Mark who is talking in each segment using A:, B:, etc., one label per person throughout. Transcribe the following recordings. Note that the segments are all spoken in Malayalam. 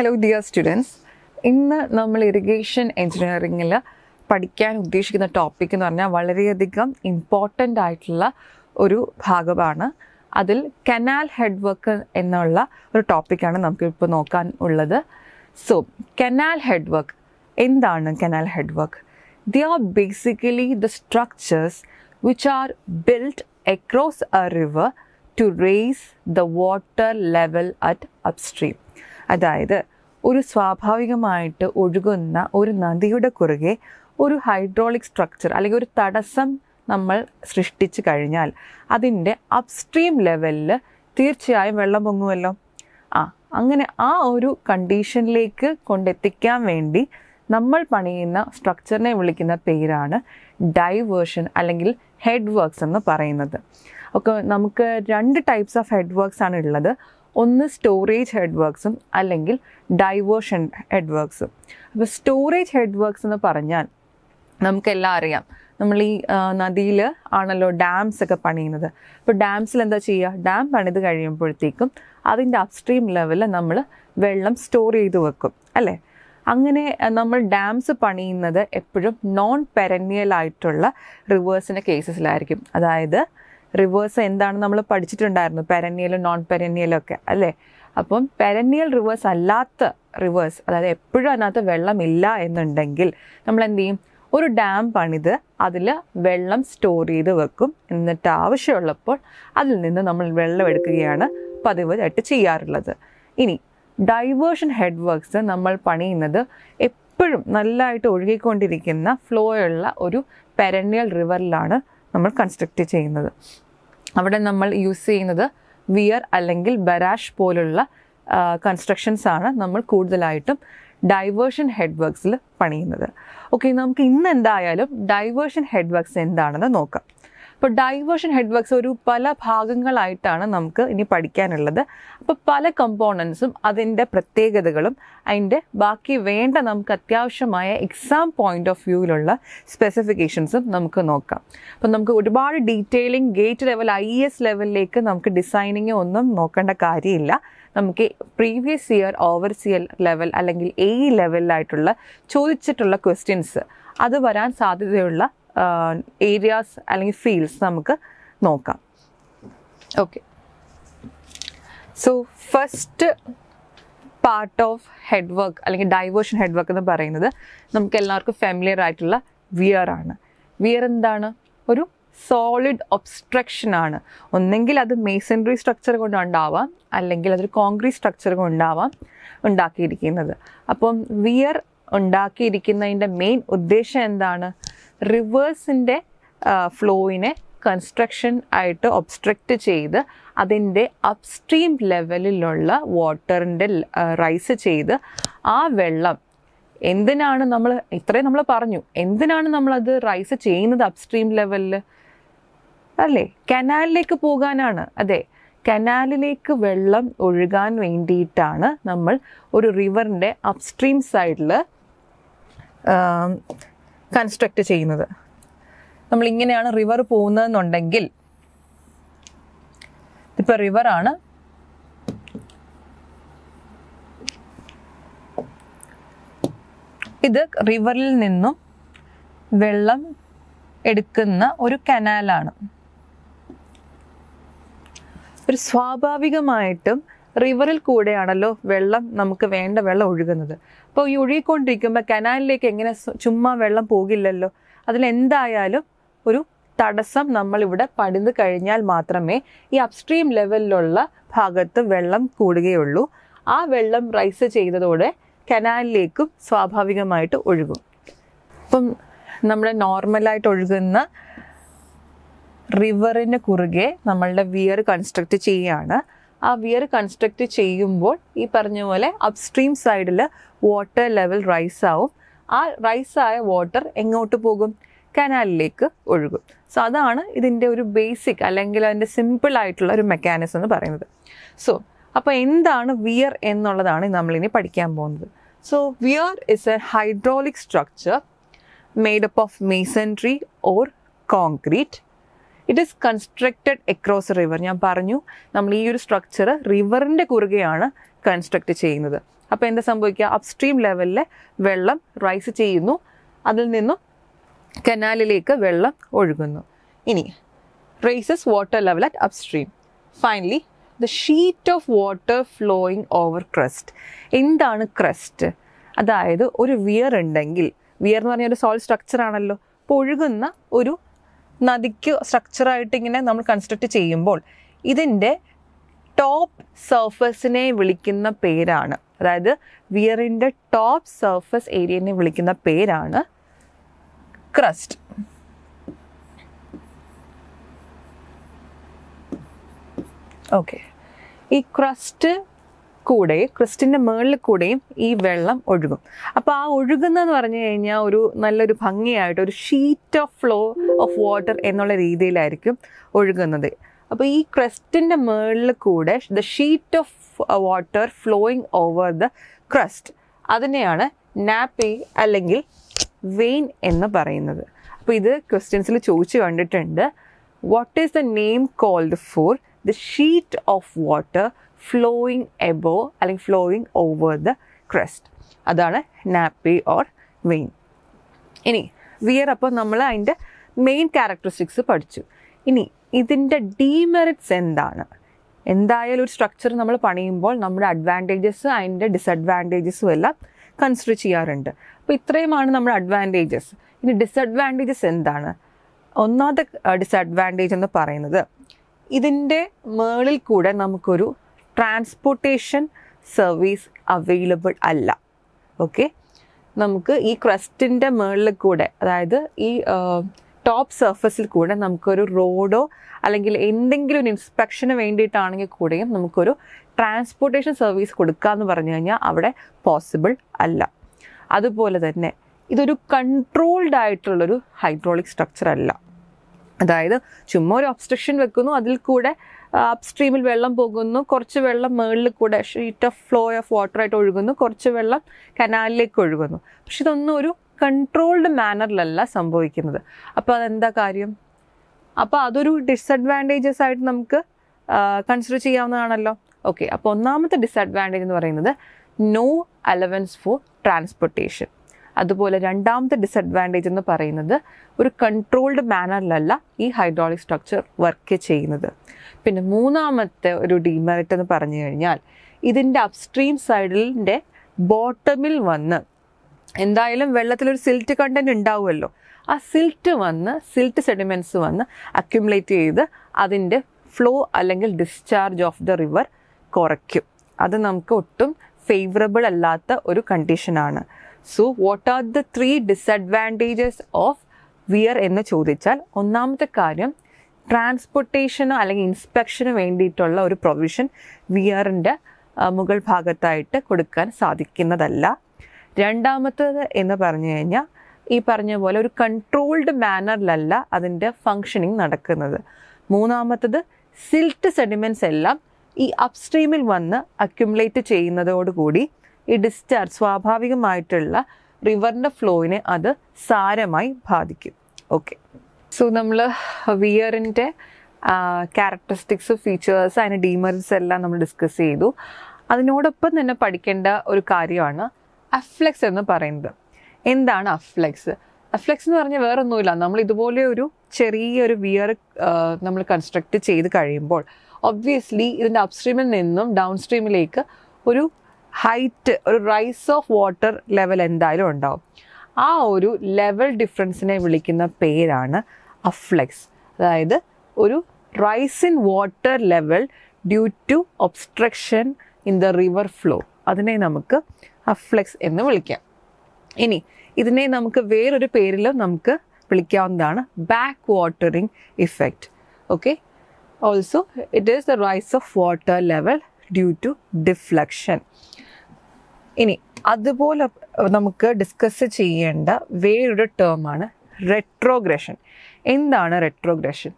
A: ഹലോ ഡിയർ സ്റ്റുഡൻസ് ഇന്ന് നമ്മൾ ഇറിഗേഷൻ എഞ്ചിനീയറിങ്ങിൽ പഠിക്കാൻ ഉദ്ദേശിക്കുന്ന ടോപ്പിക് എന്ന് പറഞ്ഞാൽ വളരെയധികം ഇമ്പോർട്ടന്റ് ആയിട്ടുള്ള ഒരു ഭാഗമാണ്. അതിൽ കനാൽ ഹെഡ് വർക്ക് എന്നുള്ള ഒരു ടോപ്പിക്കാണ് നമുക്കിപ്പോൾ നോക്കാൻ ഉള്ളത്. സോ കനാൽ ഹെഡ് വർക്ക് എന്താണ് canal head work they are basically the structures which are build across a river to raise the water level at upstream അതായത് ഒരു സ്വാഭാവികമായിട്ട് ഒഴുകുന്ന ഒരു നദിയുടെ കുറുകെ ഒരു ഹൈഡ്രോളിക് സ്ട്രക്ചർ അല്ലെങ്കിൽ ഒരു തടസ്സം നമ്മൾ സൃഷ്ടിച്ചു കഴിഞ്ഞാൽ അതിന്റെ അപ്സ്ട്രീം ലെവലിൽ തീർച്ചയായും വെള്ളം പൊങ്ങുമല്ലോ. ആ അങ്ങനെ ആ ഒരു കണ്ടീഷനിലേക്ക് കൊണ്ടെത്തിക്കാൻ വേണ്ടി നമ്മൾ പണിയുന്ന സ്ട്രക്ചറിനെ വിളിക്കുന്ന പേരാണ് ഡൈവേർഷൻ അല്ലെങ്കിൽ ഹെഡ് വർക്ക്സ് എന്ന് പറയുന്നത്. ഒക്കെ നമുക്ക് രണ്ട് ടൈപ്സ് ഓഫ് ഹെഡ് വർക്ക്സ് ആണ് ഉള്ളത്. ഒന്ന് സ്റ്റോറേജ് ഹെഡ് വർക്ക്സും അല്ലെങ്കിൽ ഡൈവേർഷൻ ഹെഡ് വർക്ക്സും അപ്പോൾ സ്റ്റോറേജ് ഹെഡ് വർക്ക്സ് എന്ന് പറഞ്ഞാൽ നമുക്കെല്ലാം അറിയാം. നമ്മൾ ഈ നദിയിൽ ആണല്ലോ ഡാംസ് ഒക്കെ പണിയുന്നത്. അപ്പോൾ ഡാംസിൽ എന്താ ചെയ്യുക ഡാം പണിത് കഴിയുമ്പോഴത്തേക്കും അതിന്റെ അപ്സ്ട്രീം ലെവലിൽ നമ്മൾ വെള്ളം സ്റ്റോർ ചെയ്ത് വെക്കും അല്ലേ? അങ്ങനെ നമ്മൾ ഡാംസ് പണിയുന്നത് എപ്പോഴും നോൺ പെരന്യൽ ആയിട്ടുള്ള റിവേഴ്സിന്റെ കേസസിലായിരിക്കും അതായത് റിവേഴ്സ് എന്താണ് നമ്മൾ പഠിച്ചിട്ടുണ്ടായിരുന്നു പെരന്നിയലും നോൺ പെരന്നിയലും ഒക്കെ അല്ലേ? അപ്പം പെരന്നിയൽ റിവേഴ്സ് അല്ലാത്ത റിവേഴ്സ് അതായത് എപ്പോഴും അതിനകത്ത് വെള്ളമില്ല എന്നുണ്ടെങ്കിൽ നമ്മൾ എന്ത് ചെയ്യും? ഒരു ഡാം പണിത് അതിൽ വെള്ളം സ്റ്റോർ ചെയ്ത് വെക്കും. എന്നിട്ട് ആവശ്യമുള്ളപ്പോൾ അതിൽ നിന്ന് നമ്മൾ വെള്ളം എടുക്കുകയാണ് പതിവായിട്ട് ചെയ്യാറുള്ളത്. ഇനി ഡൈവേർഷൻ ഹെഡ് വർക്ക്സ് നമ്മൾ പണിയുന്നത് എപ്പോഴും നല്ലതായിട്ട് ഒഴുകിക്കൊണ്ടിരിക്കുന്ന ഫ്ലോ ഉള്ള ഒരു പെരന്നിയൽ റിവറിലാണ് നമ്മൾ കൺസ്ട്രക്റ്റ് ചെയ്യുന്നത്. അവിടെ നമ്മൾ യൂസ് ചെയ്യുന്നത് വിയർ അല്ലെങ്കിൽ ബരാഷ് പോലുള്ള കൺസ്ട്രക്ഷൻസ് ആണ് നമ്മൾ കൂടുതലായിട്ടും ഡൈവേർഷൻ ഹെഡ് വർക്ക്സിൽ പണിയുന്നത്. ഓക്കെ നമുക്ക് ഇന്ന് എന്തായാലും ഡൈവേർഷൻ ഹെഡ് വർക്ക്സ് എന്താണെന്ന് നോക്കാം. അപ്പോൾ ഡൈവേർഷൻ ഹെഡ് വർക്ക്സ് ഒരു പല ഭാഗങ്ങളായിട്ടാണ് നമുക്ക് ഇനി പഠിക്കാനുള്ളത്. അപ്പോൾ പല കമ്പോണൻസും അതിന്റെ പ്രത്യേകതകളും അതിന്റെ ബാക്കി വേണ്ട നമുക്ക് അത്യാവശ്യമായ എക്സാം പോയിന്റ് ഓഫ് വ്യൂവിലുള്ള സ്പെസിഫിക്കേഷൻസും നമുക്ക് നോക്കാം. അപ്പം നമുക്ക് ഒരുപാട് detailing gate level I S ലെവലിലേക്ക് നമുക്ക് ഡിസൈനിങ് ഒന്നും നോക്കേണ്ട കാര്യമില്ല. നമുക്ക് പ്രീവിയസ് ഇയർ ഓവർസിയർ ലെവൽ അല്ലെങ്കിൽ എ ലെവലിലായിട്ടുള്ള ചോദിച്ചിട്ടുള്ള ക്വസ്റ്റ്യൻസ് അത് വരാൻ സാധ്യതയുള്ള ഏരിയാസ് അല്ലെങ്കിൽ ഫീൽഡ്സ് നമുക്ക് നോക്കാം. Okay so first part of head work അല്ലെങ്കിൽ ഡൈവേർഷൻ ഹെഡ് വർക്ക് എന്ന് പറയുന്നത് നമുക്ക് എല്ലാവർക്കും ഫെമിലിയർ ആയിട്ടുള്ള വിയർ ആണ്. വിയർ എന്താണ്? ഒരു സോളിഡ് ഒബ്സ്ട്രക്ഷൻ ആണ്. ഒന്നെങ്കിൽ അത് മേസൺറി സ്ട്രക്ചർ കൊണ്ടുണ്ടാവാം അല്ലെങ്കിൽ അതൊരു കോൺക്രീറ്റ് സ്ട്രക്ചർ കൊണ്ടാവാം ഉണ്ടാക്കിയിരിക്കുന്നത്. അപ്പം വിയർ ഉണ്ടാക്കിയിരിക്കുന്നതിന്റെ മെയിൻ ഉദ്ദേശം എന്താണ്? റിവേഴ്സിന്റെ ഫ്ലോയിനെ കൺസ്ട്രക്ഷൻ ആയിട്ട് ഒബ്സ്ട്രക്റ്റ് ചെയ്ത് അതിന്റെ അപ്സ്ട്രീം ലെവലിലുള്ള വാട്ടറിന്റെ റൈസ് ചെയ്ത് ആ വെള്ളം എന്തിനാണ് നമ്മൾ ഇത്രയും നമ്മൾ പറഞ്ഞു എന്തിനാണ് നമ്മളത് റൈസ് ചെയ്യുന്നത് അപ്സ്ട്രീം ലെവലിൽ അല്ലേ? കനാലിലേക്ക് പോകാനാണ്. അതെ കനാലിലേക്ക് വെള്ളം ഒഴുകാൻ വേണ്ടിയിട്ടാണ് നമ്മൾ ഒരു റിവറിന്റെ അപ്സ്ട്രീം സൈഡിൽ കൺസ്ട്രക്റ്റ് ചെയ്യുന്നത്. നമ്മൾ ഇങ്ങനെയാണ് റിവർ പോകുന്നതെന്നുണ്ടെങ്കിൽ ഇപ്പോൾ റിവറാണ് ഇത് റിവറിൽ നിന്നും വെള്ളം എടുക്കുന്ന ഒരു കനാലാണ് ഒരു സ്വാഭാവികമായിട്ടും റിവറിൽ കൂടെയാണല്ലോ വെള്ളം നമുക്ക് വേണ്ട വെള്ളം ഒഴുകുന്നത്. അപ്പോൾ ഈ ഒഴുകിക്കൊണ്ടിരിക്കുമ്പോൾ കനാലിലേക്ക് എങ്ങനെ ചുമ്മാ വെള്ളം പോകില്ലല്ലോ? അതിലെന്തായാലും ഒരു തടസ്സം നമ്മളിവിടെ പണിത് കഴിഞ്ഞാൽ മാത്രമേ ഈ അപ്സ്ട്രീം ലെവലിലുള്ള ഭാഗത്ത് വെള്ളം കൂടുകയുള്ളൂ. ആ വെള്ളം റൈസ് ചെയ്തതോടെ കനാലിലേക്കും സ്വാഭാവികമായിട്ട് ഒഴുകും. അപ്പം നമ്മുടെ നോർമലായിട്ട് ഒഴുകുന്ന റിവറിന് കുറുകെ നമ്മളുടെ വിയർ കൺസ്ട്രക്റ്റ് ചെയ്യുകയാണ്. ആ വിയർ കൺസ്ട്രക്റ്റ് ചെയ്യുമ്പോൾ ഈ പറഞ്ഞ പോലെ അപ്സ്ട്രീം സൈഡിൽ വാട്ടർ ലെവൽ റൈസ് ആവും. ആ റൈസ് ആയ വാട്ടർ എങ്ങോട്ട് പോകും? കനാലിലേക്ക് ഒഴുകും. സോ അതാണ് ഇതിന്റെ ഒരു ബേസിക് അല്ലെങ്കിൽ അതിന്റെ സിമ്പിൾ ആയിട്ടുള്ള ഒരു മെക്കാനിസം എന്ന് പറയുന്നത്. സോ അപ്പോൾ എന്താണ് വിയർ എന്നുള്ളതാണ് നമ്മളിനി പഠിക്കാൻ പോകുന്നത്. So weir is a hydraulic structure made up of masonry or concrete it is constructed across river ഞാൻ പറഞ്ഞു നമ്മൾ ഈ ഒരു സ്ട്രക്ചർ റിവറിന്റെ കുറുകെയാണ് കൺസ്ട്രക്റ്റ് ചെയ്യുന്നത്. അപ്പോൾ എന്താ സംഭവിക്കുക? അപ്സ്ട്രീം ലെവലിലെ വെള്ളം റൈസ് ചെയ്യുന്നു. അതിൽ നിന്നും കനാലിലേക്ക് വെള്ളം ഒഴുകുന്നു. ഇനി rises water level at upstream finally the sheet of water flowing over crest എന്താണ് ക്രസ്റ്റ് അതായത് ഒരു വിയർ ഉണ്ടെങ്കിൽ വിയർ എന്ന് പറഞ്ഞാൽ ഒരു സോൾ സ്ട്രക്ചർ ആണല്ലോ. അപ്പോൾ ഒഴുകുന്ന ഒരു നദിക്ക് സ്ട്രക്ചറായിട്ട് ഇങ്ങനെ നമ്മൾ കൺസ്ട്രക്ട് ചെയ്യുമ്പോൾ ഇതിന്റെ ടോപ്പ് സർഫസിനെ വിളിക്കുന്ന പേരാണ്. അതായത് വിയറിന്റെ ടോപ്പ് സർഫസ് ഏരിയനെ വിളിക്കുന്ന പേരാണ് ക്രസ്റ്റ് ഓക്കെ ഈ ക്രസ്റ്റ് കൂടെ ക്രിസ്റ്റിന്റെ മേളിൽ കൂടെയും ഈ വെള്ളം ഒഴുകും. അപ്പോൾ ആ ഒഴുകുന്നതെന്ന് പറഞ്ഞു കഴിഞ്ഞാൽ ഒരു നല്ലൊരു ഭംഗിയായിട്ട് ഒരു sheet of flow of water എന്നുള്ള രീതിയിലായിരിക്കും ഒഴുകുന്നത്. അപ്പോൾ ഈ ക്രസ്റ്റിന്റെ മേളിൽ കൂടെ the sheet of water flowing over the crest അതിനെയാണ് നാപ്പി അല്ലെങ്കിൽ വെയിൻ എന്ന് പറയുന്നത്. അപ്പോൾ ഇത് ക്വസ്റ്റ്യൻസിൽ ചോദിച്ചു കണ്ടിട്ടുണ്ട് what is the name called for the sheet of water flowing above അല്ലെങ്കിൽ ഫ്ലോയിങ് ഓവർ ദ ക്രസ്റ്റ് അതാണ് നാപ്പി ഓർ വെയിൻ ഇനി വിയർ അപ്പോൾ നമ്മൾ അതിന്റെ മെയിൻ ക്യാരക്ടറിസ്റ്റിക്സ് പഠിച്ചു. ഇനി ഇതിന്റെ ഡീമെറിറ്റ്സ് എന്താണ്? എന്തായാലും ഒരു സ്ട്രക്ചർ നമ്മൾ പണിയുമ്പോൾ നമ്മുടെ അഡ്വാന്റേജസ് അതിന്റെ ഡിസഡ്വാന്റേജസും എല്ലാം കൺസിഡർ ചെയ്യാറുണ്ട്. അപ്പോൾ ഇത്രയുമാണ് നമ്മുടെ അഡ്വാന്റേജസ് ഇനി ഡിസഡ്വാന്റേജസ് എന്താണ്? ഒന്നാമത്തെ ഡിസഡ്വാന്റേജ് എന്ന് പറയുന്നത് ഇതിന്റെ മേളിൽ കൂടെ നമുക്കൊരു ട്രാൻസ്പോർട്ടേഷൻ സർവീസ് അവൈലബിൾ അല്ല. ഓക്കെ നമുക്ക് ഈ ക്രസ്റ്റിന്റെ മുകളിൽ കൂടെ അതായത് ഈ ടോപ്പ് സർഫസിൽ കൂടെ നമുക്കൊരു റോഡോ അല്ലെങ്കിൽ എന്തെങ്കിലും ഒരു ഇൻസ്പെക്ഷന് വേണ്ടിയിട്ടാണെങ്കിൽ കൂടെയും നമുക്കൊരു ട്രാൻസ്പോർട്ടേഷൻ സർവീസ് കൊടുക്കുക എന്ന് പറഞ്ഞു കഴിഞ്ഞാൽ അവിടെ പോസിബിൾ അല്ല. അതുപോലെ തന്നെ ഇതൊരു കൺട്രോൾഡ് ആയിട്ടുള്ളൊരു ഹൈഡ്രോളിക് സ്ട്രക്ചർ അല്ല. അതായത് ചുമ്മാ ഒരു ഒബ്സ്ട്രക്ഷൻ വെക്കുന്നു അതിൽ കൂടെ അപ്സ്ട്രീമിൽ വെള്ളം പോകുന്നു കുറച്ച് വെള്ളം മേളിൽ കൂടെ sheet of flow of water ആയിട്ട് ഒഴുകുന്നു കുറച്ച് വെള്ളം കനാലിലേക്ക് ഒഴുകുന്നു. പക്ഷെ ഇതൊന്നും ഒരു കൺട്രോൾഡ് മാനറിലല്ല സംഭവിക്കുന്നത്. അപ്പോൾ അതെന്താ കാര്യം? അപ്പോൾ അതൊരു ഡിസഡ്വാന്റേജസ് ആയിട്ട് നമുക്ക് കൺസിഡർ ചെയ്യാവുന്നതാണല്ലോ. ഓക്കെ അപ്പോൾ ഒന്നാമത്തെ ഡിസഡ്വാന്റേജ് എന്ന് പറയുന്നത് നോ അലവൻസ് ഫോർ ട്രാൻസ്പോർട്ടേഷൻ അതുപോലെ രണ്ടാമത്തെ ഡിസഡ്വാന്റേജ് എന്ന് പറയുന്നത് ഒരു കൺട്രോൾഡ് മാനറിലല്ല ഈ ഹൈഡ്രോളിക് സ്ട്രക്ചർ വർക്ക് ചെയ്യുന്നത്. പിന്നെ മൂന്നാമത്തെ ഒരു ഡിമെറിറ്റ് എന്ന് പറഞ്ഞു കഴിഞ്ഞാൽ ഇതിന്റെ അപ്സ്ട്രീം സൈഡിന്റെ ബോട്ടമിൽ വന്ന് എന്തായാലും വെള്ളത്തിലൊരു സിൽറ്റ് കണ്ടന്റ് ഉണ്ടാവുമല്ലോ. ആ സിൽറ്റ് വന്ന് സിൽറ്റ് സെഡിമെന്റ്സ് വന്ന് അക്യുമുലേറ്റ് ചെയ്ത് അതിന്റെ ഫ്ലോ അല്ലെങ്കിൽ ഡിസ്ചാർജ് ഓഫ് ദ റിവർ കുറയ്ക്കും. അത് നമുക്ക് ഒട്ടും ഫേവറബിൾ അല്ലാത്ത ഒരു കണ്ടീഷനാണ് so what are the three disadvantages of weir എന്ന് ചോദിച്ചാൽ ഒന്നാമത്തെ കാര്യം ട്രാൻസ്പോർട്ടേഷനോ അല്ലെങ്കിൽ ഇൻസ്പെക്ഷന് വേണ്ടിയിട്ടുള്ള ഒരു പ്രൊവിഷൻ വിയറിന്റെ മുകൾ ഭാഗത്തായിട്ട് കൊടുക്കാൻ സാധിക്കുന്നതല്ല. രണ്ടാമത്തത് എന്ന് പറഞ്ഞു കഴിഞ്ഞാൽ ഈ പറഞ്ഞ പോലെ ഒരു കൺട്രോൾഡ് മാനറിലല്ല അതിന്റെ ഫങ്ഷനിങ് നടക്കുന്നത്. മൂന്നാമത്തത് സിൽറ്റ് സെഡിമെന്റ്സ് എല്ലാം ഈ അപ്സ്ട്രീമിൽ വന്ന് അക്യുമുലേറ്റ് ചെയ്യുന്നതോടുകൂടി ഈ ഡിസ്ചാർജ് സ്വാഭാവികമായിട്ടുള്ള റിവറിന്റെ ഫ്ലോയിനെ അത് സാരമായി ബാധിക്കും. ഓക്കെ സോ നമ്മൾ വിയറിന്റെ ക്യാരക്ടറിസ്റ്റിക്സ് ഫീച്ചേഴ്സ് അതിന് ഡീമറിറ്റ്സ് എല്ലാം നമ്മൾ ഡിസ്കസ് ചെയ്തു. അതിനോടൊപ്പം തന്നെ പഠിക്കേണ്ട ഒരു കാര്യമാണ് അഫ്ലെക്സ് എന്ന് പറയുന്നത്. എന്താണ് അഫ്ലെക്സ് അഫ്ലെക്സ് എന്ന് പറഞ്ഞാൽ വേറെ ഒന്നുമില്ല നമ്മൾ ഇതുപോലെ ഒരു ചെറിയൊരു വിയർ നമ്മൾ കൺസ്ട്രക്ട് ചെയ്ത് കഴിയുമ്പോൾ ഒബ്വിയസ്ലി ഇതിന്റെ അപ്സ്ട്രീമിൽ നിന്നും ഡൗൺ സ്ട്രീമിലേക്ക് ഒരു ഹൈറ്റ് ഒരു റൈസ് ഓഫ് വാട്ടർ ലെവൽ എന്തായാലും ഉണ്ടാവും. ആ ഒരു ലെവൽ ഡിഫറൻസിനെ വിളിക്കുന്ന പേരാണ് അഫ്ലെക്സ് അതായത് ഒരു rise in water level due to obstruction in the river flow അതിനെ നമുക്ക് അഫ്ലെക്സ് എന്ന് വിളിക്കാം. ഇനി ഇതിനെ നമുക്ക് വേറൊരു പേരിൽ നമുക്ക് വിളിക്കാവുന്നതാണ് back watering effect okay also it is the rise of water level due to deflection ഇനി അതുപോലെ നമുക്ക് ഡിസ്കസ് ചെയ്യേണ്ട വേറൊരു ടേമാണ് റെട്രോഗ്രഷൻ എന്താണ് റെട്രോഗ്രഷൻ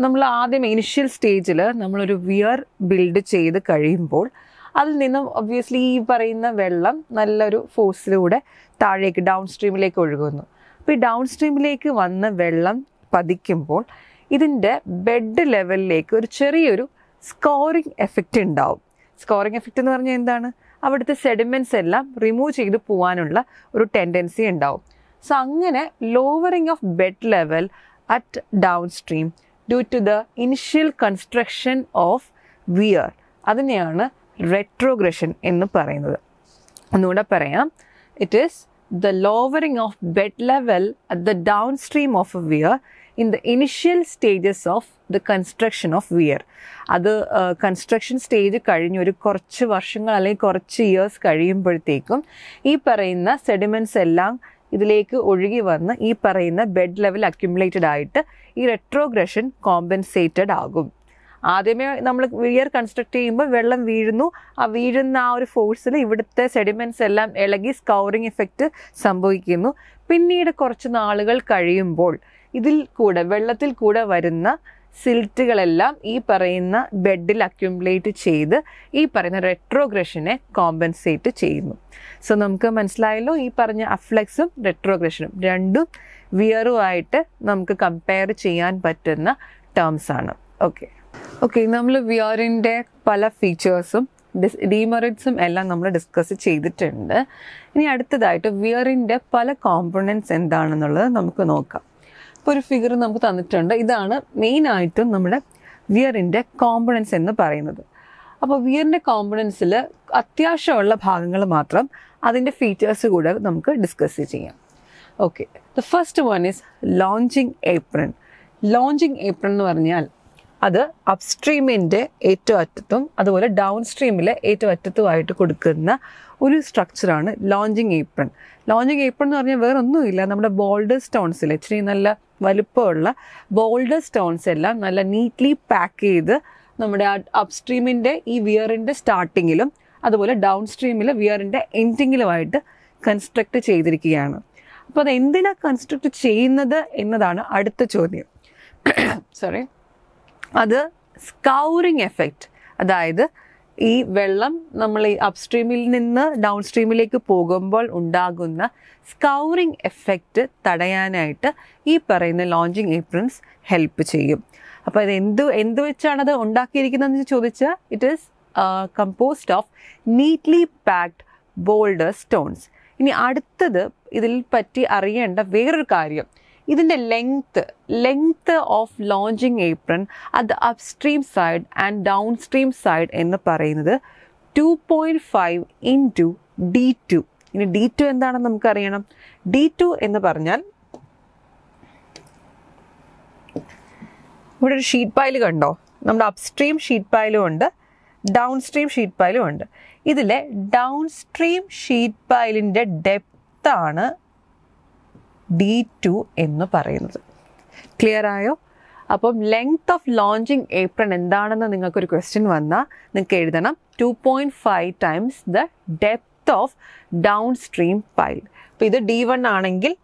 A: നമ്മൾ ആദ്യം ഇനിഷ്യൽ സ്റ്റേജിൽ നമ്മളൊരു വിയർ ബിൽഡ് ചെയ്ത് കഴിയുമ്പോൾ അതിൽ നിന്നും ഒബ്വിയസ്ലി ഈ പറയുന്ന വെള്ളം നല്ലൊരു ഫോഴ്സിലൂടെ താഴേക്ക് ഡൗൺ സ്ട്രീമിലേക്ക് ഒഴുകുന്നു. അപ്പോൾ ഈ ഡൗൺ സ്ട്രീമിലേക്ക് വന്ന വെള്ളം പതിക്കുമ്പോൾ ഇതിന്റെ ബെഡ് ലെവലിലേക്ക് ഒരു ചെറിയൊരു സ്കോറിങ് എഫക്റ്റ് ഉണ്ടാവും. സ്കോറിങ് എഫക്റ്റ് എന്ന് പറഞ്ഞാൽ എന്താണ്? അവിടുത്തെ സെഡിമെന്റ്സ് എല്ലാം റിമൂവ് ചെയ്ത് പോകാനുള്ള ഒരു ടെൻഡൻസി ഉണ്ടാവും. സോ അങ്ങനെ lowering of bed level at down stream due to the initial construction of weir അതിനെയാണ് റെട്രോഗ്രഷൻ എന്ന് പറയുന്നത്. ഒന്നുകൂടെ പറയാം. It is the lowering of bed level at the downstream of a weir in the initial stages of the construction of weir അത് കൺസ്ട്രക്ഷൻ സ്റ്റേജ് കഴിഞ്ഞ് ഒരു കുറച്ച് വർഷങ്ങൾ അല്ലെങ്കിൽ കുറച്ച് ഇയേഴ്സ് കഴിയുമ്പോഴത്തേക്കും ഈ പറയുന്ന സെഡിമെന്റ്സ് എല്ലാം ഇതിലേക്ക് ഒഴുകി വന്ന് ഈ പറയുന്ന ബെഡ് ലെവൽ അക്യുമുലേറ്റഡ് ആയിട്ട് ഈ റെട്രോഗ്രഷൻ കോമ്പൻസേറ്റഡ് ആകും. ആദ്യമേ നമ്മൾ വിയർ കൺസ്ട്രക്ട് ചെയ്യുമ്പോൾ വെള്ളം വീഴുന്നു. ആ വീഴുന്ന ആ ഒരു ഫോഴ്സിൽ ഇവിടുത്തെ സെഡിമെന്റ്സ് എല്ലാം ഇളകി സ്കൗറിങ് ഇഫക്റ്റ് സംഭവിക്കുന്നു. പിന്നീട് കുറച്ച് നാളുകൾ കഴിയുമ്പോൾ ഇതിൽ കൂടെ വെള്ളത്തിൽ കൂടെ വരുന്ന സിൽറ്റുകളെല്ലാം ഈ പറയുന്ന ബെഡിൽ അക്യുമുലേറ്റ് ചെയ്ത് ഈ പറയുന്ന റെട്രോഗ്രഷനെ കോമ്പൻസേറ്റ് ചെയ്യുന്നു. സോ നമുക്ക് മനസ്സിലായല്ലോ ഈ പറഞ്ഞ അഫ്ലെക്സും റെട്രോഗ്രഷനും രണ്ടും വിയറുമായിട്ട് നമുക്ക് കമ്പയർ ചെയ്യാൻ പറ്റുന്ന ടേംസ് ആണ്. ഓക്കെ ഓക്കെ നമ്മൾ വിയറിന്റെ പല ഫീച്ചേഴ്സും ഡിസ് ഡീമെറിറ്റ്സും എല്ലാം നമ്മൾ ഡിസ്കസ് ചെയ്തിട്ടുണ്ട്. ഇനി അടുത്തതായിട്ട് വിയറിന്റെ പല കോമ്പണൻസ് എന്താണെന്നുള്ളത് നമുക്ക് നോക്കാം. ഇപ്പോൾ ഒരു ഫിഗർ നമുക്ക് തന്നിട്ടുണ്ട്. ഇതാണ് മെയിനായിട്ടും നമ്മുടെ വിയറിന്റെ കോമ്പണൻസ് എന്ന് പറയുന്നത്. അപ്പോൾ വിയറിന്റെ കോമ്പണൻസിൽ അത്യാവശ്യമുള്ള ഭാഗങ്ങൾ മാത്രം അതിന്റെ ഫീച്ചേഴ്സ് കൂടെ നമുക്ക് ഡിസ്കസ് ചെയ്യാം. Okay the first one is launching apron launching apron എന്ന് പറഞ്ഞാൽ അത് അപ്സ്ട്രീമിന്റെ ഏറ്റവും അറ്റത്തും അതുപോലെ ഡൗൺ സ്ട്രീമിലെ ഏറ്റവും അറ്റത്തുമായിട്ട് കൊടുക്കുന്ന ഒരു സ്ട്രക്ചറാണ് ലോഞ്ചിങ് ഏപ്രൺ ലോഞ്ചിങ് ഏപ്രൺ എന്ന് പറഞ്ഞാൽ വേറെ ഒന്നുമില്ല നമ്മുടെ ബോൾഡർ സ്റ്റോൺസിൽ ഇച്ചിരി നല്ല വലുപ്പമുള്ള ബോൾഡർ സ്റ്റോൺസ് എല്ലാം നല്ല നീറ്റ്ലി പാക്ക് ചെയ്ത് നമ്മുടെ അപ്സ്ട്രീമിന്റെ ഈ വിയറിന്റെ സ്റ്റാർട്ടിങ്ങിലും അതുപോലെ ഡൗൺ സ്ട്രീമിൽ വിയറിന്റെ എൻഡിങ്ങിലുമായിട്ട് കൺസ്ട്രക്ട് ചെയ്തിരിക്കുകയാണ്. അപ്പോൾ അത് എന്തിനാണ് കൺസ്ട്രക്ട് ചെയ്യുന്നത് എന്നതാണ് അടുത്ത ചോദ്യം. സോറി അത് സ്കൗറിങ് എഫക്റ്റ് അതായത് ഈ വെള്ളം നമ്മൾ ഈ അപ്സ്ട്രീമിൽ നിന്ന് ഡൗൺ സ്ട്രീമിലേക്ക് പോകുമ്പോൾ ഉണ്ടാകുന്ന സ്കൗറിങ് എഫക്റ്റ് തടയാനായിട്ട് ഈ പറയുന്ന ലോഞ്ചിങ് ഏപ്രൻസ് ഹെൽപ്പ് ചെയ്യും. അപ്പോൾ ഇത് എന്ത് എന്ത് വെച്ചാണത് ഉണ്ടാക്കിയിരിക്കുന്നതെന്ന് ചോദിച്ചാൽ it is composed of neatly packed boulder stones ഇനി അടുത്തത് ഇതിൽ പറ്റി അറിയേണ്ട വേറൊരു കാര്യം. ഇതിന്റെ length length of launching apron at the upstream side and down stream side എന്ന് പറയുന്നത് two point five into D two ഇനി ഡി ടു എന്താണെന്ന് നമുക്കറിയണം? ഡി ടു എന്ന് പറഞ്ഞാൽ ഇവിടെ ഒരു ഷീറ്റ് പൈൽ കണ്ടോ? നമ്മുടെ അപ്സ്ട്രീം ഷീറ്റ് പൈലും ഉണ്ട് ഡൗൺ സ്ട്രീം ഷീറ്റ് പൈലും ഉണ്ട്. ഇതിലെ ഡൗൺ സ്ട്രീം ഷീറ്റ് പൈലിന്റെ ഡെപ്താണ് ഡി ടു എന്ന് പറയുന്നത്. ക്ലിയർ ആയോ? അപ്പം ലെങ്ത് ഓഫ് ലോഞ്ചിങ് ഏപ്രൺ എന്താണെന്ന് നിങ്ങൾക്കൊരു ക്വസ്റ്റ്യൻ വന്നാൽ നിങ്ങൾക്ക് എഴുതണം. Two point five times the depth of down stream pile അപ്പോൾ ഇത് ഡി വൺ ആണെങ്കിൽ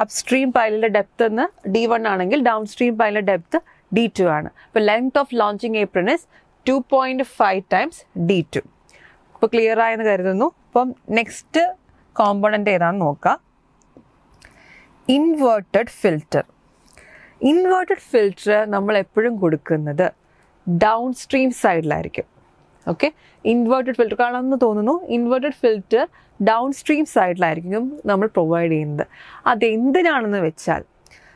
A: അപ് സ്ട്രീം പൈലിന്റെ ഡെപ്ത് എന്ന് ഡി വൺ ആണെങ്കിൽ ഡൗൺ സ്ട്രീം പൈലിന്റെ ഡെപ്ത് ഡി ടു ആണ്. അപ്പോൾ length of launching apron is two point five times D two ഇപ്പോൾ ക്ലിയർ ആയെന്ന് കരുതുന്നു. അപ്പം നെക്സ്റ്റ് കോമ്പണന്റ് ഏതാണെന്ന് നോക്കുക ഇൻവേർട്ടഡ് ഫിൽറ്റർ ഇൻവേർട്ടഡ് ഫിൽറ്റർ നമ്മൾ എപ്പോഴും കൊടുക്കുന്നത് ഡൗൺ സ്ട്രീം സൈഡിലായിരിക്കും ഓക്കെ ഇൻവേർട്ടഡ് ഫിൽറ്റർ കാണാമെന്ന് തോന്നുന്നു. ഇൻവേർട്ടഡ് ഫിൽറ്റർ ഡൗൺ സ്ട്രീം സൈഡിലായിരിക്കും നമ്മൾ പ്രൊവൈഡ് ചെയ്യുന്നത്. അതെന്തിനാണെന്ന് വെച്ചാൽ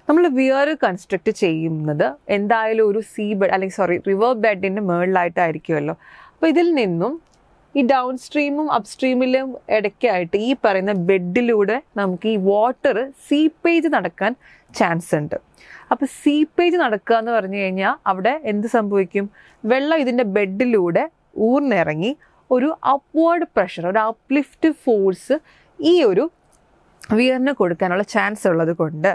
A: നമ്മൾ വിയർ കൺസ്ട്രക്ട് ചെയ്യുന്നത് എന്തായാലും ഒരു സീ ബെഡ് അല്ലെങ്കിൽ സോറി റിവർ ബെഡിന്റെ മേളിലായിട്ടായിരിക്കുമല്ലോ അപ്പോൾ ഇതിൽ നിന്നും ഈ ഡൗൺ സ്ട്രീമും അപ്സ്ട്രീമിലും ഇടയ്ക്കായിട്ട് ഈ പറയുന്ന ബെഡിലൂടെ നമുക്ക് ഈ വാട്ടർ സീപ്പേജ് നടക്കാൻ ചാൻസ് ഉണ്ട്. അപ്പോൾ സീപ്പേജ് നടക്കുക എന്ന് പറഞ്ഞു കഴിഞ്ഞാൽ അവിടെ എന്ത് സംഭവിക്കും? വെള്ളം ഇതിന്റെ ബെഡിലൂടെ ഊർന്നിറങ്ങി ഒരു അപ്വേർഡ് പ്രഷർ ഒരു അപ്ലിഫ്റ്റ് ഫോഴ്സ് ഈ ഒരു വിയറിന് കൊടുക്കാനുള്ള ചാൻസ് ഉള്ളത് കൊണ്ട്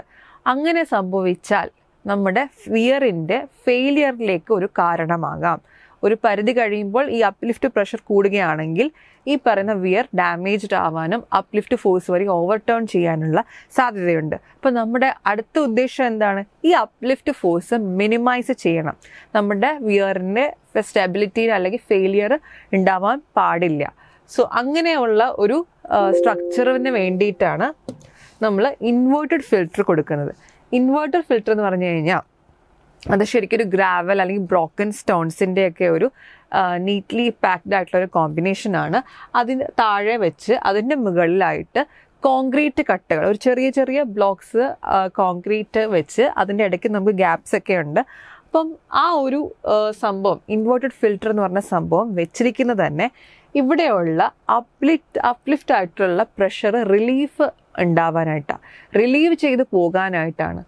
A: അങ്ങനെ സംഭവിച്ചാൽ നമ്മുടെ വിയറിന്റെ ഫെയിലിയറിലേക്ക് ഒരു കാരണമാകാം. ഒരു പരിധി കഴിയുമ്പോൾ ഈ അപ്ലിഫ്റ്റ് പ്രഷർ കൂടുകയാണെങ്കിൽ ഈ പറയുന്ന വിയർ ഡാമേജ്ഡ് ആവാനും അപ്ലിഫ്റ്റ് ഫോഴ്സ് വഴി ഓവർടേൺ ചെയ്യാനുള്ള സാധ്യതയുണ്ട്. അപ്പോൾ നമ്മുടെ അടുത്ത ഉദ്ദേശം എന്താണ്? ഈ അപ്ലിഫ്റ്റ് ഫോഴ്സ് മിനിമൈസ് ചെയ്യണം. നമ്മുടെ വിയറിന്റെ സ്റ്റെബിലിറ്റി അല്ലെങ്കിൽ ഫെയിലിയർ ഉണ്ടാവാൻ പാടില്ല. സോ അങ്ങനെയുള്ള ഒരു സ്ട്രക്ചറിന് വേണ്ടിയിട്ടാണ് നമ്മൾ ഇൻവേർട്ടഡ് ഫിൽറ്റർ കൊടുക്കുന്നത്. ഇൻവേർട്ടർ ഫിൽറ്റർ എന്ന് പറഞ്ഞു കഴിഞ്ഞാൽ അത് ശരിക്കും ഒരു ഗ്രാവൽ അല്ലെങ്കിൽ ബ്രോക്കൺ സ്റ്റോൺസിന്റെ ഒക്കെ ഒരു നീറ്റ്ലി പാക്ഡ് ആയിട്ടുള്ള ഒരു കോമ്പിനേഷൻ ആണ്. അതിന് താഴെ വെച്ച് അതിന്റെ മുകളിലായിട്ട് കോൺക്രീറ്റ് കട്ടുകൾ ഒരു ചെറിയ ചെറിയ ബ്ലോക്സ് കോൺക്രീറ്റ് വെച്ച് അതിന്റെ ഇടയ്ക്ക് നമുക്ക് ഗ്യാപ്സ് ഒക്കെ ഉണ്ട്. അപ്പം ആ ഒരു സംഭവം ഇൻവേർട്ടഡ് ഫിൽറ്റർ എന്ന് പറഞ്ഞ സംഭവം വെച്ചിരിക്കുന്നത് തന്നെ ഇവിടെയുള്ള അപ്ലിഫ്റ്റ് അപ്ലിഫ്റ്റ് ആയിട്ടുള്ള പ്രഷർ റിലീഫ് ഉണ്ടാവാനായിട്ടാണ് റിലീവ് ചെയ്ത് പോകാനായിട്ടാണ്.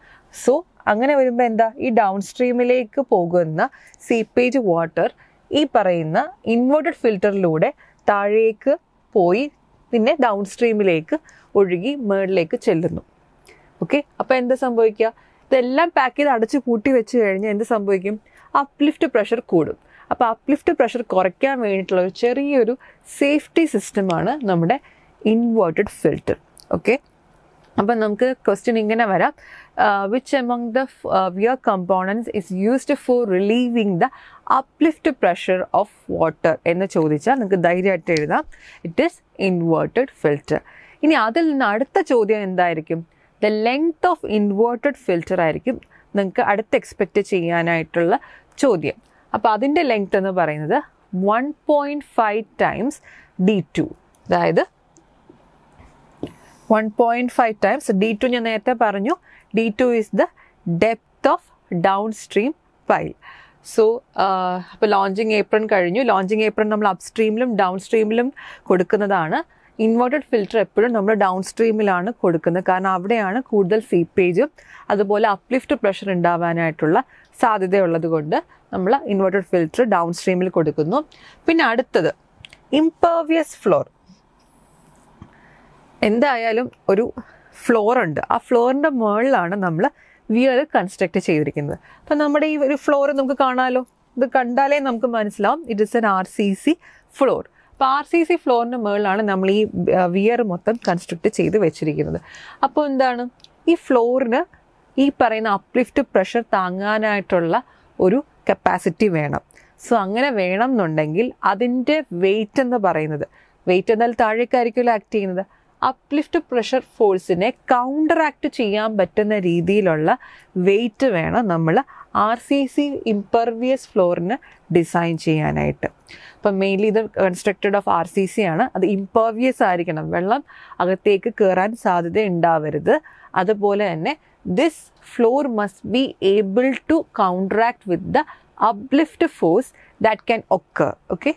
A: സോ അങ്ങനെ വരുമ്പോൾ എന്താ? ഈ ഡൗൺ സ്ട്രീമിലേക്ക് പോകുന്ന സീപ്പേജ് വാട്ടർ ഈ പറയുന്ന ഇൻവേർട്ടഡ് ഫിൽറ്ററിലൂടെ താഴേക്ക് പോയി പിന്നെ ഡൗൺ സ്ട്രീമിലേക്ക് ഒഴുകി മേളിലേക്ക് ചെല്ലുന്നു. ഓക്കെ അപ്പോൾ എന്താ സംഭവിക്കുക? ഇതെല്ലാം പാക്ക് ചെയ്ത് അടച്ച് കൂട്ടി വെച്ച് കഴിഞ്ഞാൽ എന്ത് സംഭവിക്കും? അപ്ലിഫ്റ്റ് പ്രഷർ കൂടും. അപ്പോൾ അപ്ലിഫ്റ്റ് പ്രഷർ കുറയ്ക്കാൻ വേണ്ടിയിട്ടുള്ള ഒരു ചെറിയൊരു സേഫ്റ്റി സിസ്റ്റമാണ് നമ്മുടെ ഇൻവേർട്ടഡ് ഫിൽറ്റർ ഓക്കെ അപ്പം നമുക്ക് ക്വസ്റ്റ്യൻ ഇങ്ങനെ വരാം. Which among the weir components is used for relieving the uplift pressure of water എന്ന് ചോദിച്ചാൽ നിങ്ങൾക്ക് ധൈര്യമായിട്ട് എഴുതാം. ഇറ്റ് ഈസ് ഇൻവേർട്ടഡ് ഫിൽറ്റർ ഇനി അതിൽ നിന്ന് അടുത്ത ചോദ്യം എന്തായിരിക്കും? The length of inverted filter ആയിരിക്കും നിങ്ങൾക്ക് അടുത്ത് എക്സ്പെക്റ്റ് ചെയ്യാനായിട്ടുള്ള ചോദ്യം. അപ്പോൾ അതിന്റെ ലെങ്ത് എന്ന് പറയുന്നത് one point five times D two അതായത് one point five times D two ഞാൻ നേരത്തെ പറഞ്ഞു. D two is the depth of down stream pile so ഇപ്പോൾ ലോഞ്ചിങ് ഏപ്രിൽ കഴിഞ്ഞു. ലോഞ്ചിങ് ഏപ്രിൽ നമ്മൾ അപ് സ്ട്രീമിലും ഡൗൺ സ്ട്രീമിലും കൊടുക്കുന്നതാണ്. ഇൻവേർട്ടഡ് ഫിൽറ്റർ എപ്പോഴും നമ്മൾ ഡൗൺ സ്ട്രീമിലാണ് കൊടുക്കുന്നത്. കാരണം അവിടെയാണ് കൂടുതൽ സീപ്പേജും അതുപോലെ അപ്ലിഫ്റ്റ് പ്രഷർ ഉണ്ടാവാനായിട്ടുള്ള സാധ്യതയുള്ളത് കൊണ്ട് നമ്മൾ ഇൻവേർട്ടഡ് ഫിൽറ്റർ ഡൗൺ സ്ട്രീമിൽ കൊടുക്കുന്നു. പിന്നെ അടുത്തത് ഇമ്പേർവിയസ് ഫ്ലോർ എന്തായാലും ഒരു ഫ്ലോർ ഉണ്ട്. ആ ഫ്ലോറിന്റെ മുകളിലാണ് നമ്മൾ വിയർ കൺസ്ട്രക്ട് ചെയ്തിരിക്കുന്നത്. അപ്പം നമ്മുടെ ഈ ഒരു ഫ്ലോർ നമുക്ക് കാണാമല്ലോ ഇത് കണ്ടാലേ നമുക്ക് മനസ്സിലാവും. It is an R C C floor അപ്പോൾ ആർ സി സി ഫ്ലോറിന്റെ മുകളിലാണ് നമ്മൾ ഈ വിയർ മൊത്തം കൺസ്ട്രക്ട് ചെയ്ത് വെച്ചിരിക്കുന്നത്. അപ്പോൾ എന്താണ്? ഈ ഫ്ലോറിന് ഈ പറയുന്ന അപ്ലിഫ്റ്റ് പ്രഷർ താങ്ങാനായിട്ടുള്ള ഒരു കപ്പാസിറ്റി വേണം. സോ അങ്ങനെ വേണം എന്നുണ്ടെങ്കിൽ അതിന്റെ വെയിറ്റ് എന്ന് പറയുന്നത്. വെയിറ്റ് എന്നാൽ താഴേക്കായിരിക്കുമല്ലോ ആക്ട് ചെയ്യുന്നത്. അപ്ലിഫ്റ്റ് പ്രഷർ ഫോഴ്സിനെ കൗണ്ടർ ആക്ട് ചെയ്യാൻ പറ്റുന്ന രീതിയിലുള്ള വെയിറ്റ് വേണം നമ്മൾ ആർ സി സി ഇംപെർവിയസ് ഫ്ലോറിന് ഡിസൈൻ ചെയ്യാനായിട്ട്. അപ്പം മെയിൻലി ഇത് constructed of R C C ആണ്. അത് ഇംപെർവിയസ് ആയിരിക്കണം. വെള്ളം അകത്തേക്ക് കയറാൻ സാധ്യത ഉണ്ടാവരുത് അതുപോലെ തന്നെ this floor must be able to counteract with the uplift force that can occur okay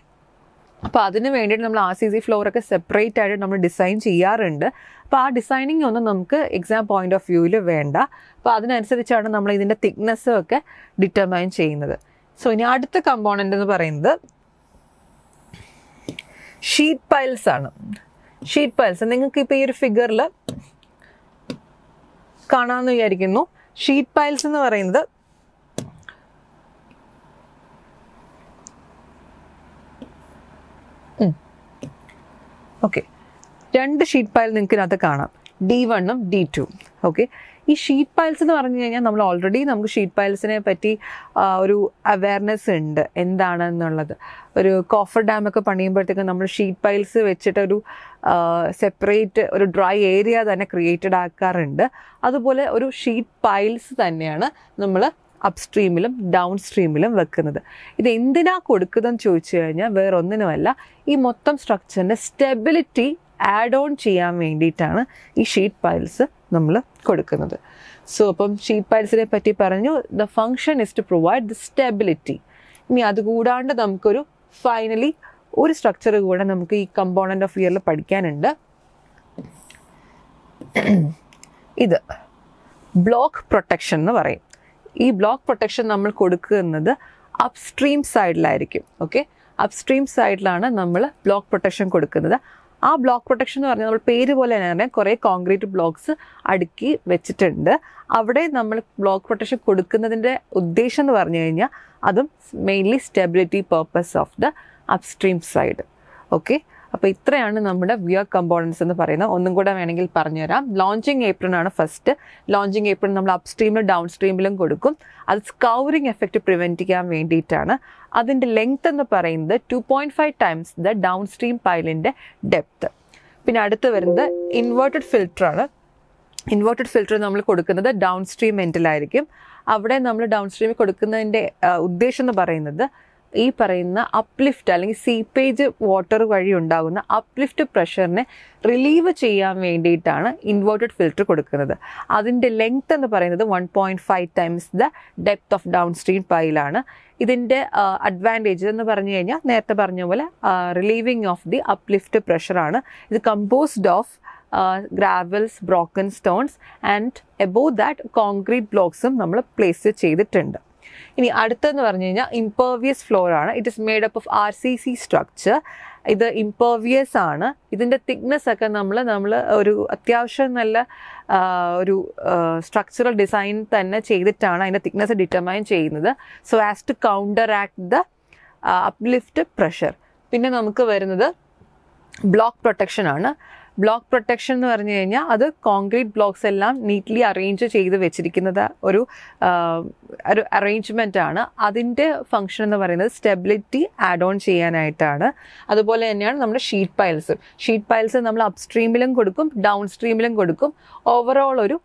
A: അപ്പോൾ അതിന് വേണ്ടിയിട്ട് നമ്മൾ ആർ സി സി ഫ്ലോറൊക്കെ സെപ്പറേറ്റ് ആയിട്ട് നമ്മൾ ഡിസൈൻ ചെയ്യാറുണ്ട്. അപ്പോൾ ആ ഡിസൈനിങ് ഒന്നും നമുക്ക് എക്സാം പോയിന്റ് ഓഫ് വ്യൂവിൽ വേണ്ട. അപ്പോൾ അതിനനുസരിച്ചാണ് നമ്മൾ ഇതിന്റെ തിക്നെസ്സും ഒക്കെ ഡിറ്റർമൈൻ ചെയ്യുന്നത്. സോ ഇനി അടുത്ത കമ്പോണന്റ് എന്ന് പറയുന്നത് ഷീറ്റ് പൈൽസ് ആണ്. ഷീറ്റ് പൈൽസ് നിങ്ങൾക്ക് ഇപ്പോൾ ഈ ഒരു ഫിഗറിൽ കാണാമെന്ന് വിചാരിക്കുന്നു. ഷീറ്റ് പൈൽസ് എന്ന് പറയുന്നത് ഓക്കെ രണ്ട് ഷീറ്റ് പൈൽ നിങ്ങൾക്ക് ഇതിനകത്ത് കാണാം ഡി വണ്ണും ഡി ടു ഓക്കെ ഈ ഷീറ്റ് പൈൽസ് എന്ന് പറഞ്ഞു കഴിഞ്ഞാൽ നമ്മൾ ഓൾറെഡി നമുക്ക് ഷീറ്റ് പൈൽസിനെ പറ്റി ഒരു അവയർനെസ് ഉണ്ട്. എന്താണെന്നുള്ളത്? ഒരു കോഫർ ഡാമൊക്കെ പണിയുമ്പോഴത്തേക്കും നമ്മൾ ഷീറ്റ് പൈൽസ് വെച്ചിട്ട് ഒരു സെപ്പറേറ്റ് ഒരു ഡ്രൈ ഏരിയ തന്നെ ക്രിയേറ്റഡ് ആക്കാറുണ്ട്. അതുപോലെ ഒരു ഷീറ്റ് പൈൽസ് തന്നെയാണ് നമ്മൾ അപ്സ്ട്രീമിലും ഡൗൺ സ്ട്രീമിലും വെക്കുന്നത്. ഇത് എന്തിനാ കൊടുക്കുന്നതെന്ന് ചോദിച്ചു കഴിഞ്ഞാൽ വേറെ ഒന്നിനുമല്ല ഈ മൊത്തം സ്ട്രക്ചറിന്റെ സ്റ്റെബിലിറ്റി ആഡ് ഓൺ ചെയ്യാൻ വേണ്ടിയിട്ടാണ് ഈ ഷീറ്റ് പൈൽസ് നമ്മൾ കൊടുക്കുന്നത്. സോ അപ്പം ഷീറ്റ് പൈൽസിനെ പറ്റി പറഞ്ഞു the function is to provide the stability ഇനി അതുകൂടാണ്ട് നമുക്കൊരു ഫൈനലി ഒരു സ്ട്രക്ചർ കൂടെ നമുക്ക് ഈ കമ്പോണന്റ് ഓഫ് ഇയറിൽ പഠിക്കാനുണ്ട്. ഇത് ബ്ലോക്ക് പ്രൊട്ടക്ഷൻ എന്ന് പറയും. ഈ ബ്ലോക്ക് പ്രൊട്ടക്ഷൻ നമ്മൾ കൊടുക്കുന്നത് അപ്സ്ട്രീം സൈഡിലായിരിക്കും ഓക്കെ അപ്സ്ട്രീം സൈഡിലാണ് നമ്മൾ ബ്ലോക്ക് പ്രൊട്ടക്ഷൻ കൊടുക്കുന്നത്. ആ ബ്ലോക്ക് പ്രൊട്ടക്ഷൻ എന്ന് പറഞ്ഞാൽ നമ്മൾ പേര് പോലെ തന്നെ കുറേ കോൺക്രീറ്റ് ബ്ലോക്ക്സ് അടുക്കി വെച്ചിട്ടുണ്ട്. അവിടെ നമ്മൾ ബ്ലോക്ക് പ്രൊട്ടക്ഷൻ കൊടുക്കുന്നതിന്റെ ഉദ്ദേശം എന്ന് പറഞ്ഞു കഴിഞ്ഞാൽ അതും mainly stability purpose of the upstream side okay അപ്പോൾ ഇത്രയാണ് നമ്മുടെ വിയർ കമ്പോണൻസ് എന്ന് പറയുന്നത്. ഒന്നും കൂടെ വേണമെങ്കിൽ പറഞ്ഞുതരാം. ലോഞ്ചിങ് ഏപ്രിൽ ആണ് ഫസ്റ്റ് ലോഞ്ചിങ് ഏപ്രിൽ നമ്മൾ അപ് സ്ട്രീമിലും ഡൗൺ സ്ട്രീമിലും കൊടുക്കും. അത് സ്കൗറിങ് എഫക്റ്റ് പ്രിവെന്റ് ചെയ്യാൻ വേണ്ടിയിട്ടാണ്. അതിന്റെ ലെങ്ത് എന്ന് പറയുന്നത് two point five times the down stream പൈലിന്റെ depth പിന്നെ അടുത്ത് വരുന്നത് ഇൻവേർട്ടഡ് ഫിൽറ്ററാണ് ഇൻവേർട്ടഡ് ഫിൽറ്റർ നമ്മൾ കൊടുക്കുന്നത് ഡൗൺ സ്ട്രീം എൻഡിലായിരിക്കും അവിടെ നമ്മൾ ഡൗൺ സ്ട്രീമിൽ കൊടുക്കുന്നതിന്റെ ഉദ്ദേശം എന്ന് പറയുന്നത് ഈ പറയുന്ന അപ്ലിഫ്റ്റ് അല്ലെങ്കിൽ സീപ്പേജ് വാട്ടർ വഴി ഉണ്ടാകുന്ന അപ്ലിഫ്റ്റ് പ്രഷറിനെ റിലീവ് ചെയ്യാൻ വേണ്ടിയിട്ടാണ് ഇൻവേർട്ടഡ് ഫിൽറ്റർ കൊടുക്കുന്നത്. അതിന്റെ ലെങ്ത് എന്ന് പറയുന്നത് one point five times the depth of downstream പൈലാണ് ഇതിന്റെ അഡ്വാന്റേജ് എന്ന് പറഞ്ഞു കഴിഞ്ഞാൽ നേരത്തെ പറഞ്ഞ പോലെ റിലീവിങ് ഓഫ് ദി അപ്ലിഫ്റ്റ് പ്രഷറാണ് ഇത് composed of gravels broken stones and above that concrete ബ്ലോക്സും നമ്മൾ പ്ലേസ് ചെയ്തിട്ടുണ്ട്. ഇനി അടുത്തെന്ന് പറഞ്ഞു കഴിഞ്ഞാൽ ഇമ്പേർവിയസ് ഫ്ലോർ ആണ്. It is made up of R C C structure ഇത് ഇമ്പേർവിയസ് ആണ്. ഇതിന്റെ തിക്നെസ് ഒക്കെ നമ്മൾ നമ്മൾ ഒരു അത്യാവശ്യം നല്ല ഒരു സ്ട്രക്ചറൽ ഡിസൈൻ തന്നെ ചെയ്തിട്ടാണ് അതിന്റെ തിക്നെസ് ഡിറ്റർമൈൻ ചെയ്യുന്നത്. So as to counter act the uplift pressure പിന്നെ നമുക്ക് വരുന്നത് ബ്ലോക്ക് പ്രൊട്ടക്ഷൻ ആണ്. ബ്ലോക്ക് പ്രൊട്ടക്ഷൻ എന്ന് പറഞ്ഞു കഴിഞ്ഞാൽ അത് കോൺക്രീറ്റ് ബ്ലോക്സ് എല്ലാം നീറ്റ്ലി അറേഞ്ച് ചെയ്ത് വെച്ചിരിക്കുന്നത് ഒരു ഒരു അറേഞ്ച്മെന്റ് ആണ്. അതിന്റെ ഫങ്ഷൻ എന്ന് പറയുന്നത് സ്റ്റെബിലിറ്റി ആഡ് ഓൺ ചെയ്യാനായിട്ടാണ്. അതുപോലെ തന്നെയാണ് നമ്മുടെ ഷീറ്റ് പൈൽസ് ഷീറ്റ് പൈൽസ് നമ്മൾ അപ്സ്ട്രീമിലും കൊടുക്കും ഡൗൺ സ്ട്രീമിലും കൊടുക്കും. ഓവറോൾ ഒരു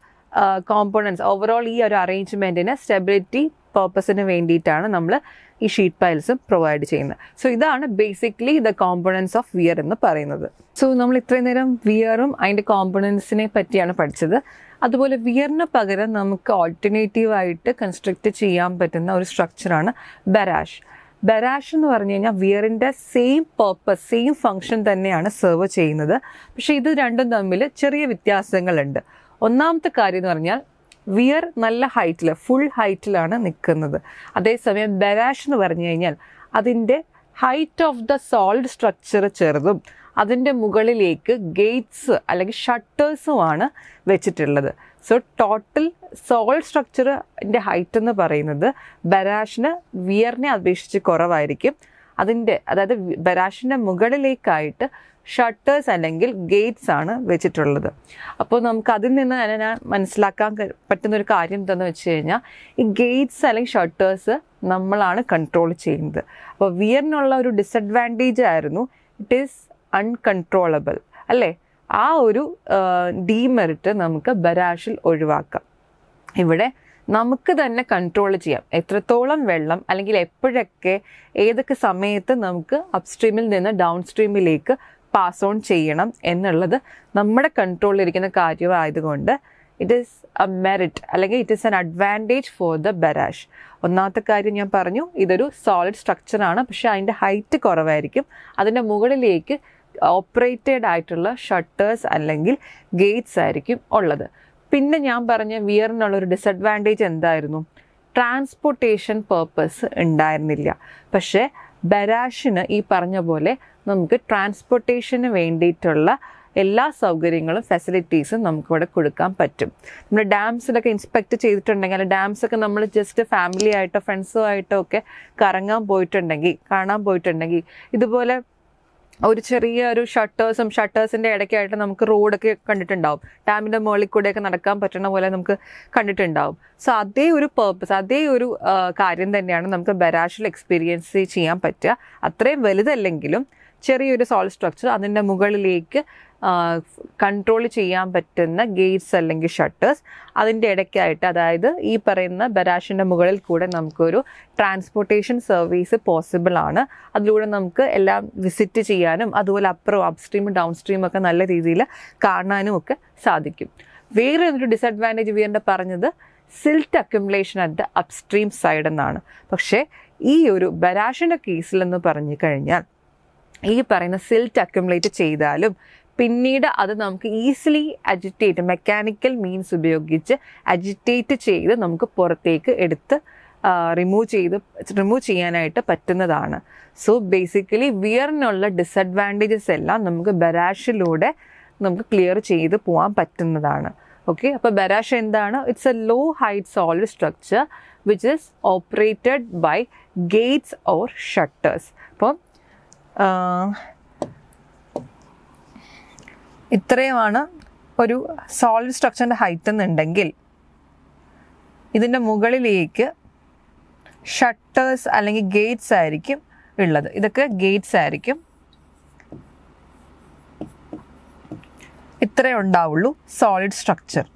A: കോമ്പോണൻസ് ഓവറോൾ ഈ ഒരു അറേഞ്ച്മെന്റിന് സ്റ്റെബിലിറ്റി പർപ്പസിന് വേണ്ടിയിട്ടാണ് നമ്മൾ ഈ ഷീറ്റ് പൈൽസും പ്രൊവൈഡ് ചെയ്യുന്നത്. സോ ഇതാണ് basically the components of weir എന്ന് പറയുന്നത്. സോ നമ്മൾ ഇത്രയും നേരം വിയറും അതിന്റെ കോമ്പണൻസിനെ പറ്റിയാണ് പഠിച്ചത്. അതുപോലെ വിയറിന് പകരം നമുക്ക് ഓൾട്ടർനേറ്റീവ് ആയിട്ട് കൺസ്ട്രക്ട് ചെയ്യാൻ പറ്റുന്ന ഒരു സ്ട്രക്ചറാണ് ബരാഷ് ബരാഷ് എന്ന് പറഞ്ഞു കഴിഞ്ഞാൽ വിയറിന്റെ സെയിം പർപ്പസ് സെയിം ഫങ്ഷൻ തന്നെയാണ് സെർവ് ചെയ്യുന്നത്. പക്ഷേ ഇത് രണ്ടും തമ്മിൽ ചെറിയ വ്യത്യാസങ്ങളുണ്ട്. ഒന്നാമത്തെ കാര്യം എന്ന് പറഞ്ഞാൽ വിയർ നല്ല ഹൈറ്റിൽ ഫുൾ ഹൈറ്റിലാണ് നിൽക്കുന്നത്. അതേസമയം ബരാഷ് എന്ന് പറഞ്ഞു കഴിഞ്ഞാൽ അതിന്റെ height of the solid structure ചെറുതും അതിന്റെ മുകളിലേക്ക് ഗേറ്റ്സ് അല്ലെങ്കിൽ ഷട്ടേഴ്സുമാണ് വെച്ചിട്ടുള്ളത്. സോ ടോട്ടൽ സോൾഡ് സ്ട്രക്ചറിന്റെ ഹൈറ്റ് എന്ന് പറയുന്നത് ബരാഷിന് വിയറിനെ അപേക്ഷിച്ച് കുറവായിരിക്കും. അതിന്റെ അതായത് ബരാഷിന്റെ മുകളിലേക്കായിട്ട് ഷട്ടേഴ്സ് അല്ലെങ്കിൽ ഗേറ്റ്സ് ആണ് വെച്ചിട്ടുള്ളത്. അപ്പോൾ നമുക്ക് അതിൽ നിന്ന് തന്നെ ഞാൻ മനസ്സിലാക്കാൻ പറ്റുന്നൊരു കാര്യം എന്താണെന്ന് വെച്ച് കഴിഞ്ഞാൽ ഈ ഗേറ്റ്സ് അല്ലെങ്കിൽ ഷട്ടേഴ്സ് നമ്മളാണ് കൺട്രോൾ ചെയ്യുന്നത്. അപ്പോൾ വിയറിനുള്ള ഒരു ഡിസഡ്വാന്റേജ് ആയിരുന്നു ഇറ്റ് ഈസ് അൺകൺട്രോളബിൾ അല്ലേ? ആ ഒരു ഡീമെറിറ്റ് നമുക്ക് ബരാഷിൽ ഒഴിവാക്കാം. ഇവിടെ നമുക്ക് തന്നെ കൺട്രോൾ ചെയ്യാം. എത്രത്തോളം വെള്ളം അല്ലെങ്കിൽ എപ്പോഴൊക്കെ ഏതൊക്കെ സമയത്ത് നമുക്ക് അപ്സ്ട്രീമിൽ നിന്ന് ഡൗൺ സ്ട്രീമിലേക്ക് പാസ് ഓൺ ചെയ്യണം എന്നുള്ളത് നമ്മുടെ കൺട്രോളിലിരിക്കുന്ന കാര്യമായതുകൊണ്ട് ഇറ്റ് ഈസ് എ മെറിറ്റ് അല്ലെങ്കിൽ it is an advantage for the barrage ഒന്നാമത്തെ കാര്യം ഞാൻ പറഞ്ഞു ഇതൊരു സോളിഡ് സ്ട്രക്ചറാണ് പക്ഷേ അതിന്റെ ഹൈറ്റ് കുറവായിരിക്കും. അതിന്റെ മുകളിലേക്ക് ഓപ്പറേറ്റഡ് ആയിട്ടുള്ള ഷട്ടേഴ്സ് അല്ലെങ്കിൽ ഗേറ്റ്സ് ആയിരിക്കും ഉള്ളത്. പിന്നെ ഞാൻ പറഞ്ഞ വിയറിനുള്ളൊരു ഡിസഡ്വാന്റേജ് എന്തായിരുന്നു? ട്രാൻസ്പോർട്ടേഷൻ പേർപ്പസ് ഉണ്ടായിരുന്നില്ല. പക്ഷേ ബരാഷിന് ഈ പറഞ്ഞ പോലെ നമുക്ക് ട്രാൻസ്പോർട്ടേഷന് വേണ്ടിയിട്ടുള്ള എല്ലാ സൗകര്യങ്ങളും ഫെസിലിറ്റീസും നമുക്കിവിടെ കൊടുക്കാൻ പറ്റും. നമ്മുടെ ഡാംസിലൊക്കെ ഇൻസ്പെക്ട് ചെയ്തിട്ടുണ്ടെങ്കിൽ ഡാംസ് ഒക്കെ നമ്മൾ ജസ്റ്റ് ഫാമിലി ആയിട്ടോ ഫ്രണ്ട്സോ ആയിട്ടോ ഒക്കെ കറങ്ങാൻ പോയിട്ടുണ്ടെങ്കിൽ കാണാൻ പോയിട്ടുണ്ടെങ്കിൽ ഇതുപോലെ ഒരു ചെറിയ ഒരു ഷട്ടേഴ്സും ഷട്ടേഴ്സിന്റെ ഇടയ്ക്കായിട്ട് നമുക്ക് റോഡൊക്കെ കണ്ടിട്ടുണ്ടാവും. ഡാമിന്റെ മുകളിൽ കൂടെയൊക്കെ നടക്കാൻ പറ്റുന്ന പോലെ നമുക്ക് കണ്ടിട്ടുണ്ടാവും. സോ അതേ ഒരു പേർപ്പസ് അതേ ഒരു കാര്യം തന്നെയാണ് നമുക്ക് ബരാഷിൽ എക്സ്പീരിയൻസ് ചെയ്യാൻ പറ്റുക. അത്രയും വലുതല്ലെങ്കിലും ചെറിയൊരു സോളിഡ് സ്ട്രക്ചർ അതിന്റെ മുകളിലേക്ക് കൺട്രോൾ ചെയ്യാൻ പറ്റുന്ന ഗേറ്റ്സ് അല്ലെങ്കിൽ ഷട്ടേഴ്സ് അതിന്റെ ഇടയ്ക്കായിട്ട് അതായത് ഈ പറയുന്ന ബരാഷിന്റെ മുകളിൽ കൂടെ നമുക്കൊരു ട്രാൻസ്പോർട്ടേഷൻ സർവീസ് പോസിബിൾ ആണ്. അതിലൂടെ നമുക്ക് എല്ലാം വിസിറ്റ് ചെയ്യാനും അതുപോലെ അപ്പുറം അപ്സ്ട്രീമും ഡൗൺ സ്ട്രീമും ഒക്കെ നല്ല രീതിയിൽ കാണാനും ഒക്കെ സാധിക്കും. വേറെ ഒരു ഡിസഡ്വാന്റേജ് വീറിന്റെ പറഞ്ഞത്? Silt accumulation at the upstream side എന്നാണ്. പക്ഷേ ഈ ഒരു ബരാഷിന്റെ കേസിലെന്ന് പറഞ്ഞു കഴിഞ്ഞാൽ ഈ പറയുന്ന സിൽറ്റ് അക്യുമുലേറ്റ് ചെയ്താലും പിന്നീട് അത് നമുക്ക് ഈസിലി അജിറ്റേറ്റ് മെക്കാനിക്കൽ മീൻസ് ഉപയോഗിച്ച് അജിറ്റേറ്റ് ചെയ്ത് നമുക്ക് പുറത്തേക്ക് എടുത്ത് റിമൂവ് ചെയ്ത് റിമൂവ് ചെയ്യാനായിട്ട് പറ്റുന്നതാണ്. സോ ബേസിക്കലി വിയറിനുള്ള ഡിസഡ്വാന്റേജസ് എല്ലാം നമുക്ക് ബരാഷിലൂടെ നമുക്ക് ക്ലിയർ ചെയ്ത് പോകാൻ പറ്റുന്നതാണ്. ഓക്കെ അപ്പോൾ ബരാഷ് എന്താണ്? It's a low height solid structure which is operated by gates or shutters ഇത്രയുമാണ് ഒരു സോളിഡ് സ്ട്രക്ചറിന്റെ ഹൈറ്റ് എന്നുണ്ടെങ്കിൽ ഇതിന്റെ മുകളിലേക്ക് ഷട്ടേഴ്സ് അല്ലെങ്കിൽ ഗേറ്റ്സ് ആയിരിക്കും ഉള്ളത്. ഇതൊക്കെ ഗേറ്റ്സ് ആയിരിക്കും. ഇത്രേ ഉണ്ടാവുള്ളൂ സോളിഡ് സ്ട്രക്ചർ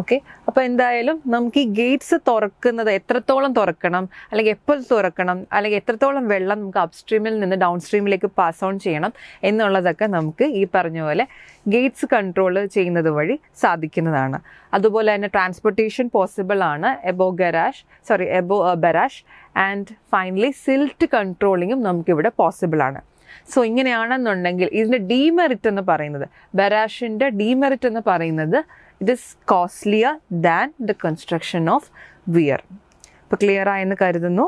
A: ഓക്കെ അപ്പോൾ എന്തായാലും നമുക്ക് ഈ ഗേറ്റ്സ് തുറക്കുന്നത് എത്രത്തോളം തുറക്കണം? അല്ലെങ്കിൽ എപ്പോൾ തുറക്കണം? അല്ലെങ്കിൽ എത്രത്തോളം വെള്ളം നമുക്ക് അപ്സ്ട്രീമിൽ നിന്ന് ഡൗൺ സ്ട്രീമിലേക്ക് പാസ് ഓൺ ചെയ്യണം? എന്നുള്ളതൊക്കെ നമുക്ക് ഈ പറഞ്ഞ പോലെ ഗേറ്റ്സ് കൺട്രോൾ ചെയ്യുന്നത് വഴി സാധിക്കുന്നതാണ്. അതുപോലെ തന്നെ ട്രാൻസ്പോർട്ടേഷൻ പോസിബിൾ ആണ്. Above garage sorry above barrage and finally silt കൺട്രോളിങ്ങും നമുക്കിവിടെ പോസിബിൾ ആണ്. സോ ഇങ്ങനെയാണെന്നുണ്ടെങ്കിൽ ഇതിന്റെ ഡീമെറിറ്റ് എന്ന് പറയുന്നത് ബരാഷിന്റെ ഡീമെറിറ്റ് എന്ന് പറയുന്നത് it is costlier than the construction of weir ഇപ്പോൾ ക്ലിയർ ആയെന്ന് കരുതുന്നു.